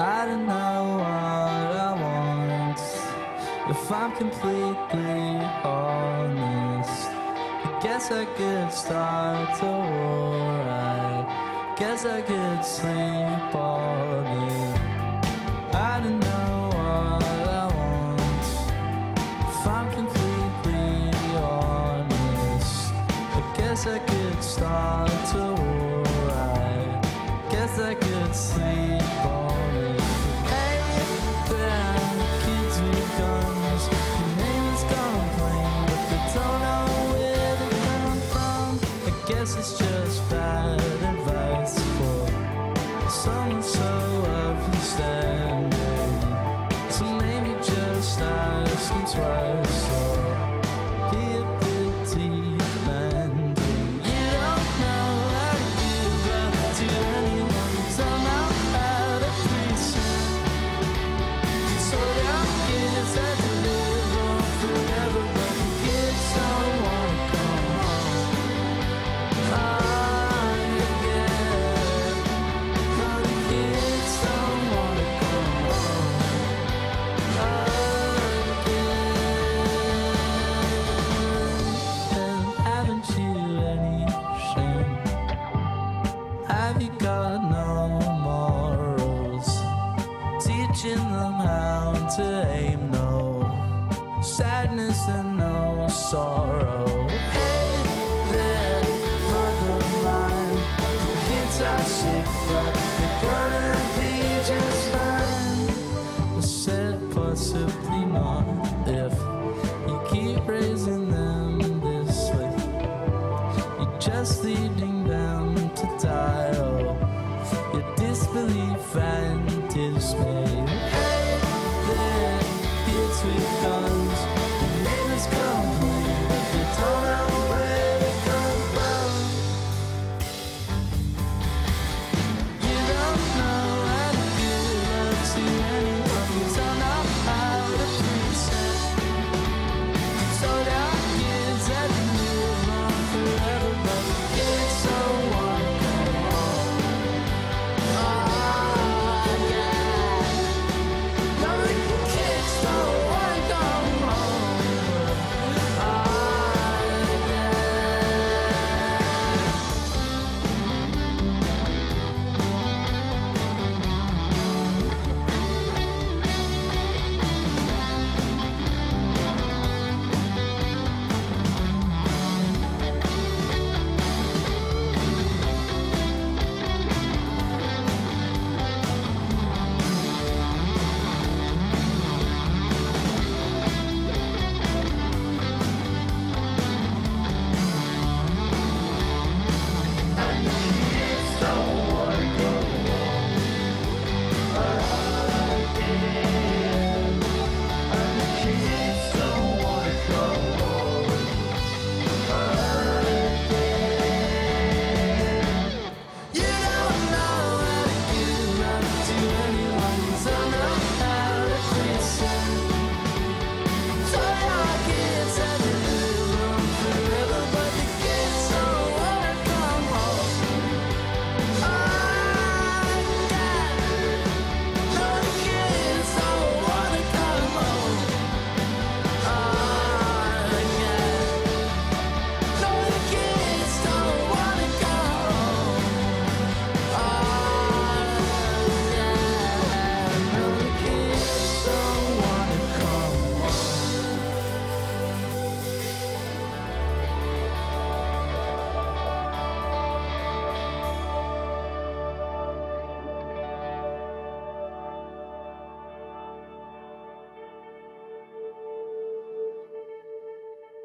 I don't know what I want. If I'm completely honest, I guess I could start to war. I guess I could sleep on it. I don't know what I want. If I'm completely honest, I guess I could start to war. I guess I could sleep on I guess it's just Have you got no morals? Teaching them how to aim no sadness and no sorrow. Hey to die.